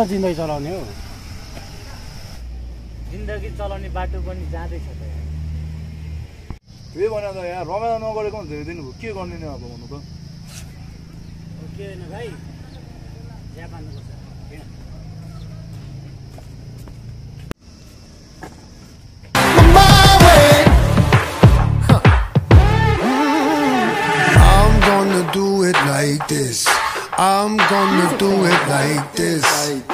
कसरी जिन्दगी चलाउने हो जिन्दगी चलाउने बाटो पनि जाँदैछ त यार। त्यही भनेर त यहाँ रमाइलो नगरेको धेरै दिन भयो के गर्ने नि अब भन्नु त के होइन भाइ चिया पार्नुपर्छ do it like this. I'm gonna do it like this.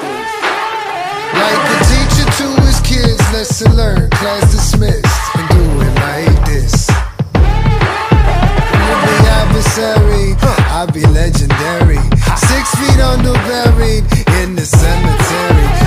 Like a teacher to his kids, lesson learned, class dismissed, and do it like this. You'll be adversary, I'll be legendary. Six feet under buried in the cemetery.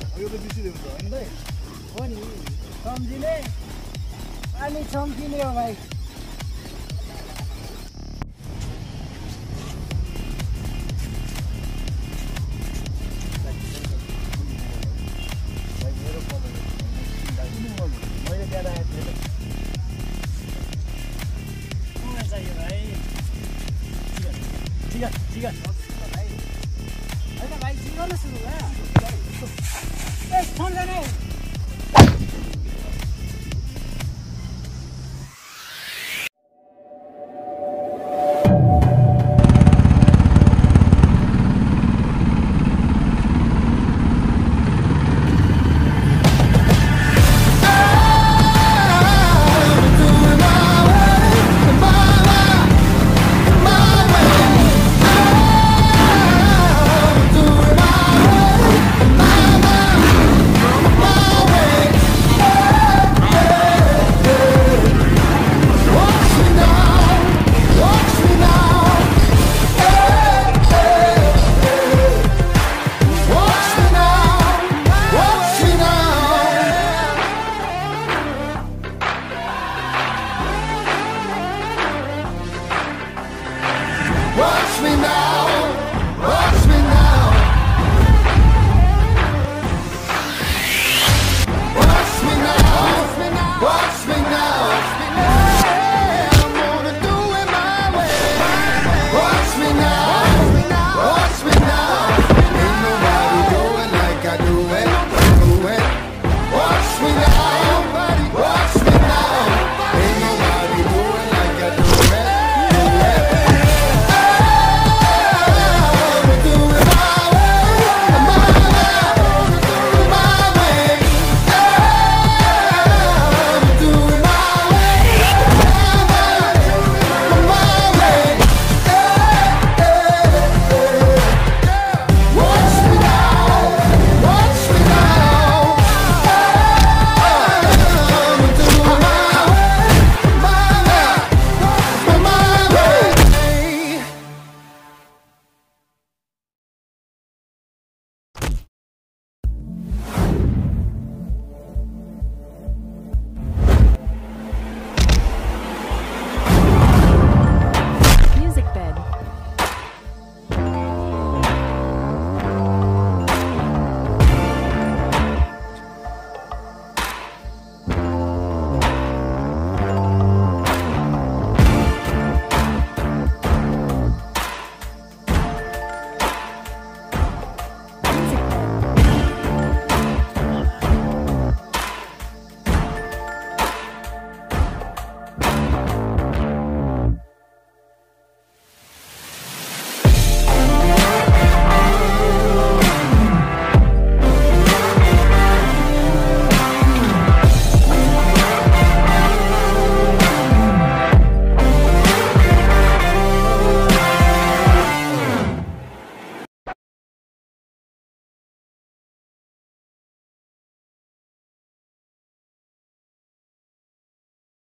यो त बिर्सिँदै हुन्छ होइन दाइ हो नि। सम्झिने? अनि सम्झिने हो भाइ।